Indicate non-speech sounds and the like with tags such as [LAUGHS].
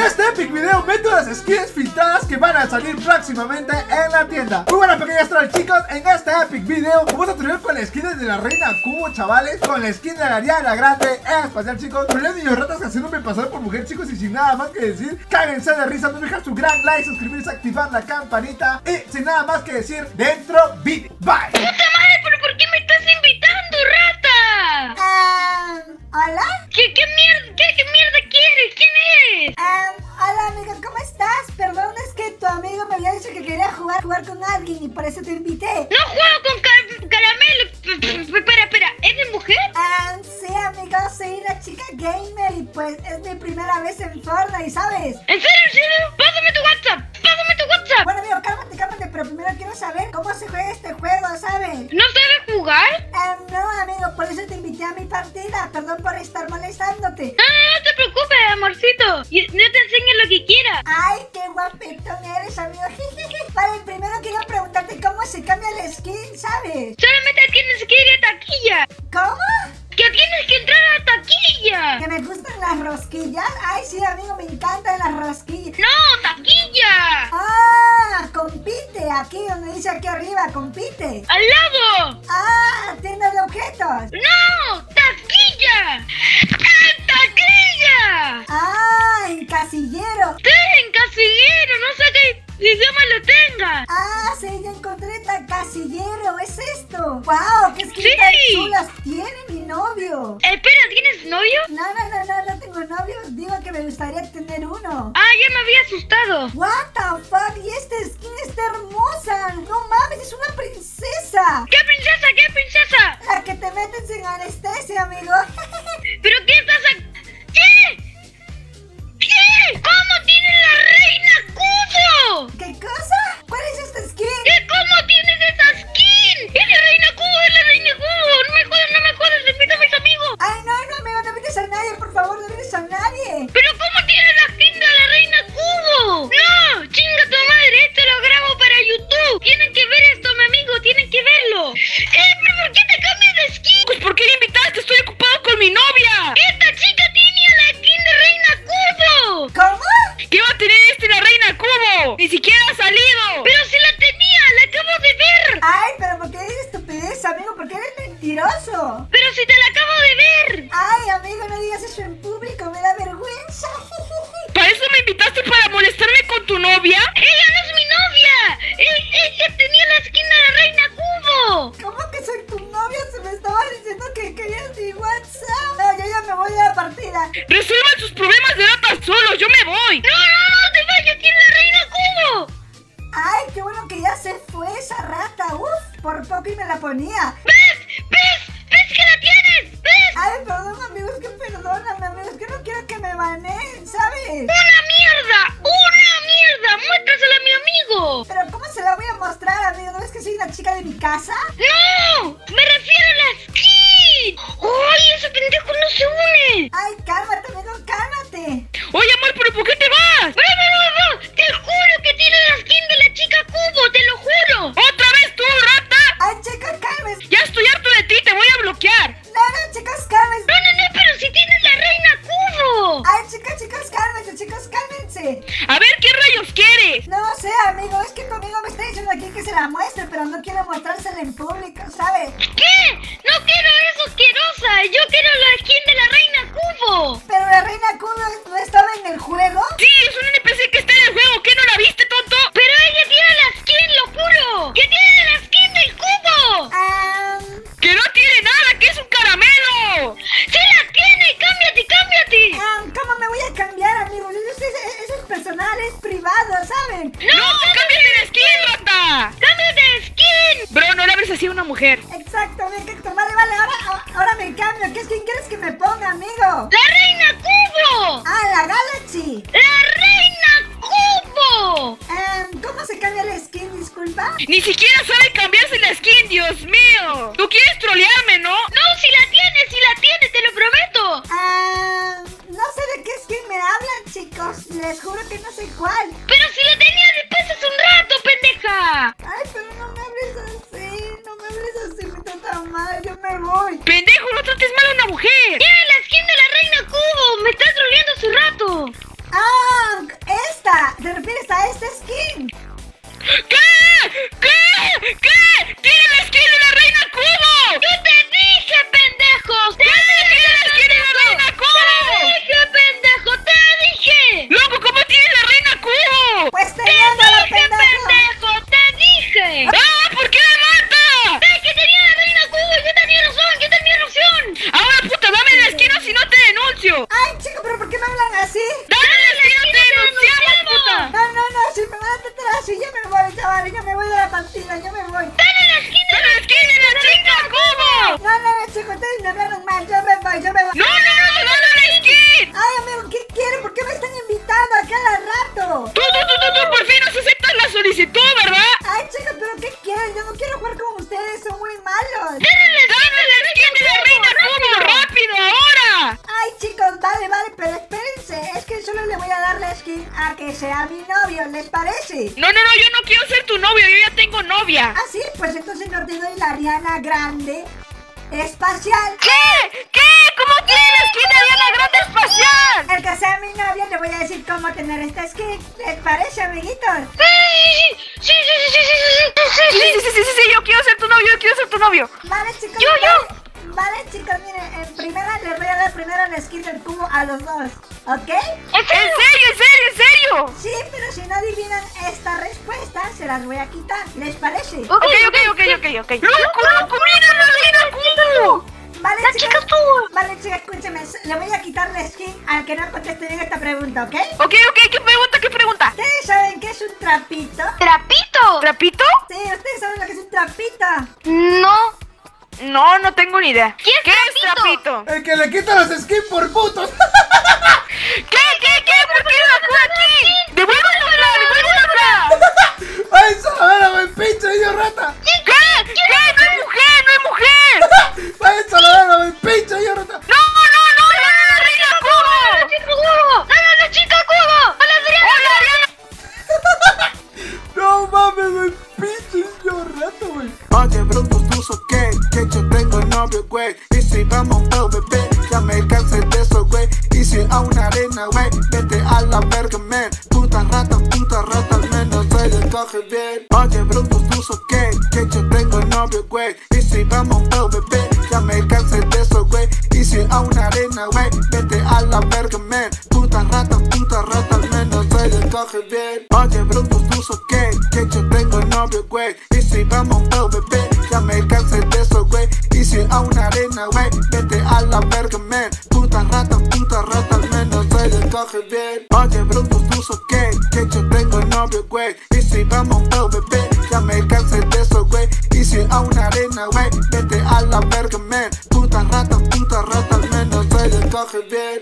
En este epic video meto las skins filtradas que van a salir próximamente en la tienda Muy buenas pequeñas trolls chicos, en este epic video vamos a tener con la skin de la reina Cubo chavales Con la skin de la Ariana Grande en espacial chicos Con los niños ratas haciéndome pasar por mujer chicos Y sin nada más que decir, cáguense de risa, no dejar su gran like, suscribirse, activar la campanita Y sin nada más que decir, dentro video, bye ¡Puta madre! ¿Pero por qué me estás invitando, rata? Ah, ¿Hola? ¿Qué, qué mierda, qué, qué mierda? ¿Quién eres? Hola amigo, ¿cómo estás? Perdón, es que tu amigo me había dicho que quería jugar, jugar con alguien y por eso te invité. No juego con ca- caramelo. Espera, espera, ¿es de mujer? Sí amigo, soy una chica gamer y pues es mi primera vez en Fortnite, ¿sabes? ¿En serio, qué guapetón eres, amigo. [LAUGHS] vale, primero quiero preguntarte cómo se cambia el skin, ¿sabes? Solamente tienes que ir a taquilla. ¿Cómo? Que tienes que entrar a taquilla. ¿Que me gustan las rosquillas? Ay, sí, amigo, me encantan las rosquillas. No, taquilla. Ah, compite, aquí donde dice aquí arriba, compite. Al lado. Ah, tienda de objetos. No, taquilla. ¡En taquilla! Ah, en casillero. Sí, tan casillero, es esto. ¡Wow! ¡Qué skin Sí. chulas tiene mi novio! Espera, ¿tienes novio? No, no, no, no, no tengo novio. Digo que me gustaría tener uno. Ah, ya me había asustado. What the fuck? Amigo? ¿Por qué eres mentiroso? Pero si te la acabo de ver. Ay, amigo, no digas eso en público, me da vergüenza. [LAUGHS] ¿Para eso me invitaste para molestarme con tu novia? Ella no es mi novia. E- Ella tenía la skin de la reina Kubo. ¿Cómo que soy tu novia? Se me estaba diciendo que querías mi WhatsApp. No, yo ya me voy a la partida. Resuelvan sus problemas de ratas solos. Yo me voy. No, no, no te vayas, tiene la reina Kubo. Ay, qué bueno que ya se fue esa rata. Uf, por poco y me la ponía. ¿Ves? ¿Ves? ¿Ves que la tienes? ¿Ves? Ay, perdón, amigos, que perdóname, amigos, que no quiero que me baneen, ¿sabes? ¡Una mierda! ¡Una mierda! ¡Muéstrasela a mi amigo! Pero ¿cómo se la voy a mostrar, amigo? ¿No ves que soy una chica de mi casa? ¡No! ¡Me refiero a la skin! ¡Ay, ese pendejo no se une! Ay, cálmate, amigo, cálmate. Oye, amor, ¿pero por qué quiero mostrársela en público, ¿sabes? ¿Qué? ¡No quiero eso asquerosa! ¡Yo quiero la skin de la reina Cubo! Pero la reina Kubo no estaba en el juego. Sí, es un mujer. Exactamente, exacto. Vale, vale, ahora, ahora me cambio. ¿Qué skin quieres que me ponga, amigo? ¡La reina cubo! Ah, la Galaxy. ¡La reina cubo! Em, ¿Cómo se cambia la skin? Disculpa. Ni siquiera sabe cambiarse la skin, Dios mío. Tú quieres trolearme, ¿no? ¡No, si la tiene, si la tiene, te lo prometo! Ah, no sé de qué skin me hablan, chicos. Les juro que no sé cuál. ¡Pero si la tenía después hace un rato, pendeja! Ay, pero no me hables así. Hables así, trata mal. Yo me voy. Pendejo, no trates mal a una mujer. ¡Tiene no, no, yo me voy, yo me voy. ¡No, no, no! ¡Dame la skin! Ay, amigo, ¿qué quieren? ¿Por qué me están invitando a cada rato? Tú, tú, tú, tú, tú, por fin nos aceptas la solicitud, ¿verdad? Ay, chicos, ¿pero qué quieren? Yo no quiero jugar con ustedes, son muy malos. ¡Dame la skin de la reina! ¡Rápido, ahora! Ay, chicos, vale, vale, pero espérense, es que solo le voy a dar la skin a que sea mi novio, ¿les parece? No, no, no, yo no quiero ser tu novio, yo ya tengo novia. Ah, sí, pues entonces no te doy la Ariana Grande espacial. ¿Qué? ¿Qué? ¿Cómo tiene la skin de Ariana Grande espacial? El que sea mi novio le voy a decir cómo tener esta skin. ¿Les parece, amiguitos? ¡Sí, sí, sí, sí, sí, sí, sí, sí, Sí, sí! sí, sí, sí, sí, sí, yo quiero ser tu novio, yo quiero ser tu novio. Vale, chicos. Yo, yo. Vale, chicos, miren, en primera les voy a dar primero la skin del cubo a los dos, ¿ok? ¿En serio, en serio, en serio? Sí, pero si no adivinan esta respuesta, se las voy a quitar. ¿Les parece? Ok, Ok, ok, ok, ok, ok. ¡Loco, loco, mira la reina cubo! Vale, La chicos. chica. Vale, chicos, escúcheme. Le voy a quitar la skin al que no conteste bien esta pregunta, ¿ok? Ok, ok, ¿qué pregunta, qué pregunta? ¿Ustedes saben qué es un trapito? ¡Trapito! ¿Trapito? Sí, ustedes saben lo que es un trapito. No. No, no tengo ni idea. ¿Qué es trapito? trapito? El que le quita los skins por putos. Cansé de eso, güey. Si a una arena, güey, vete a la verga, man. Puta rata, puta rata, menos se le coge bien. Oye, bruto, tú sos que yo tengo novio, güey. Y si vamos un bebé, ya me cansé de eso, güey. Si a una arena, güey, vete a la verga, man. Puta rata, puta rata, menos se le coge bien. Oye, bruto, tú sos que yo tengo novio, güey. Y si vamos un bebé, ya me cansé de eso, güey. Si a una arena, güey, vete a la verga, man. Puta rata, puta rata, al menos se le coge bien. Oye, bruto, tú sos gay, que yo tengo novio, güey. Y si vamos un bebé, ya me cansé de eso, güey. Si a una arena, güey, vete a la verga, man. Puta rata, puta rata, al menos se le coge bien.